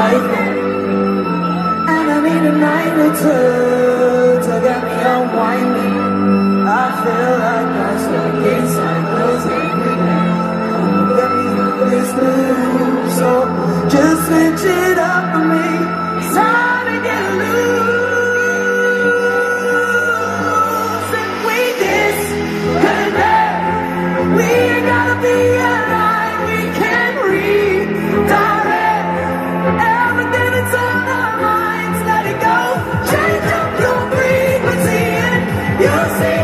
like it. And I need a night or You see?